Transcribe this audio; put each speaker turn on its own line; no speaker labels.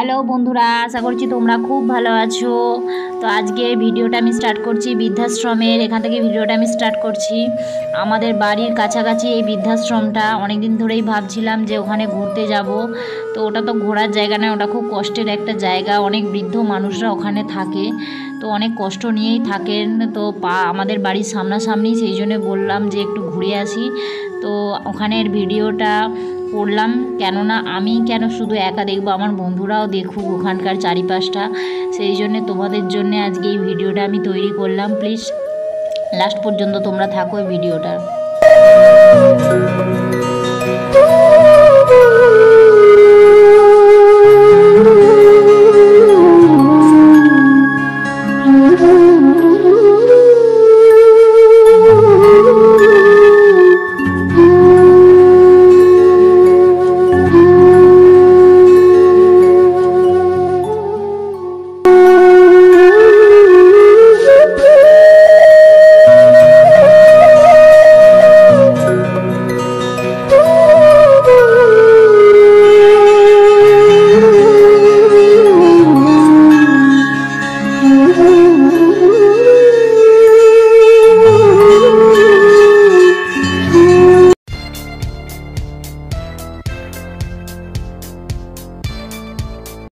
Hello বন্ধুরা, আশা করছি তোমরা খুব ভালো আছো। তো আজকে ভিডিওটা আমি স্টার্ট করছি বৃদ্ধাশ্রমের, এখান থেকে ভিডিওটা আমি স্টার্ট করছি। আমাদের বাড়ির কাছাকাছি এই বৃদ্ধাশ্রমটা অনেক দিন ধরেই ভাবছিলাম যে ওখানে ঘুরতে যাব। তো ওটা তো ঘোরার জায়গা নয়, ওটা খুব কষ্টের একটা জায়গা। অনেক বৃদ্ধ মানুষরা ওখানে থাকে, তো অনেক কষ্ট নিয়েই থাকেন। তো পা, আমাদের বাড়ির সামনাসামনি সেই জন্য বললাম যে একটু ঘুরে আসি। তো ওখানের ভিডিওটা করলাম কেননা আমি কেন শুধু একা দেখব? আমার বন্ধুরাও দেখুক ওখানকার চারিপাশটা। সেই জন্যে তোমাদের জন্য আজকে এই ভিডিওটা আমি তৈরি করলাম। প্লিজ, লাস্ট পর্যন্ত তোমরা থাকো ভিডিওটা।